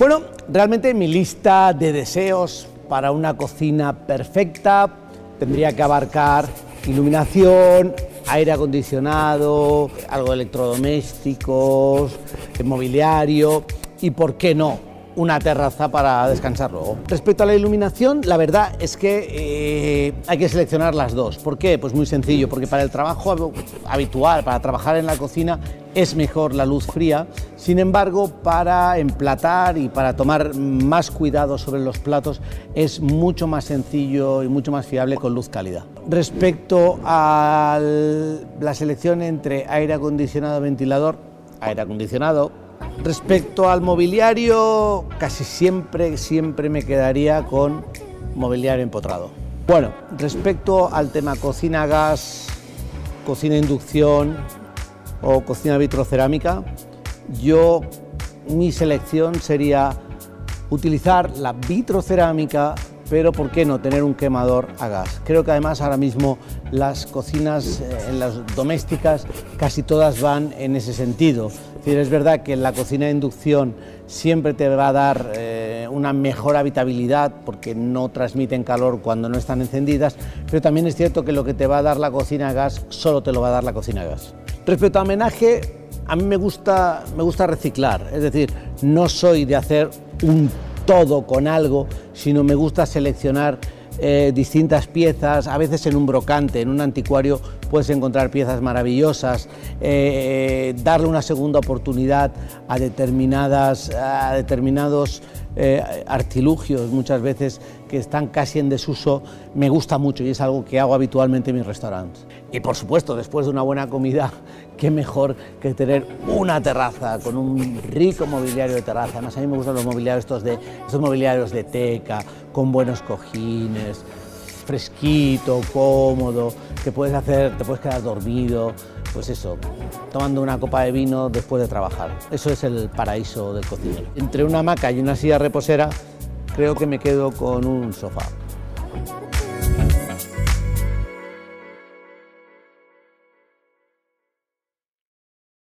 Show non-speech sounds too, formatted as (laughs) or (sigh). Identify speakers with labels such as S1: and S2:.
S1: Bueno, realmente mi lista de deseos para una cocina perfecta tendría que abarcar iluminación, aire acondicionado, algo de electrodomésticos, mobiliario y, ¿por qué no?, una terraza para descansar luego. Respecto a la iluminación, la verdad es que eh, hay que seleccionar las dos. ¿Por qué? Pues muy sencillo, porque para el trabajo habitual, para trabajar en la cocina, es mejor la luz fría. Sin embargo, para emplatar y para tomar más cuidado sobre los platos, es mucho más sencillo y mucho más fiable con luz cálida. Respecto a la selección entre aire acondicionado y ventilador, aire acondicionado, Respecto al mobiliario, casi siempre, siempre me quedaría con mobiliario empotrado. Bueno, respecto al tema cocina gas, cocina inducción o cocina vitrocerámica, yo mi selección sería utilizar la vitrocerámica, pero ¿por qué no tener un quemador a gas? Creo que además ahora mismo las cocinas eh, las domésticas casi todas van en ese sentido es verdad que la cocina de inducción siempre te va a dar eh, una mejor habitabilidad porque no transmiten calor cuando no están encendidas, pero también es cierto que lo que te va a dar la cocina a gas solo te lo va a dar la cocina a gas. Respecto a homenaje, a mí me gusta, me gusta reciclar, es decir, no soy de hacer un todo con algo, sino me gusta seleccionar eh, distintas piezas, a veces en un brocante, en un anticuario puedes encontrar piezas maravillosas, eh, darle una segunda oportunidad a, determinadas, a determinados eh, artilugios muchas veces que están casi en desuso, me gusta mucho y es algo que hago habitualmente en mis restaurantes. Y por supuesto, después de una buena comida, (laughs) qué mejor que tener una terraza con un rico mobiliario de terraza. Además, a mí me gustan los mobiliarios estos, de, estos mobiliarios de teca, con buenos cojines, fresquito, cómodo, que puedes hacer, te puedes quedar dormido, pues eso, tomando una copa de vino después de trabajar. Eso es el paraíso del cocinero. Entre una hamaca y una silla reposera, creo que me quedo con un sofá.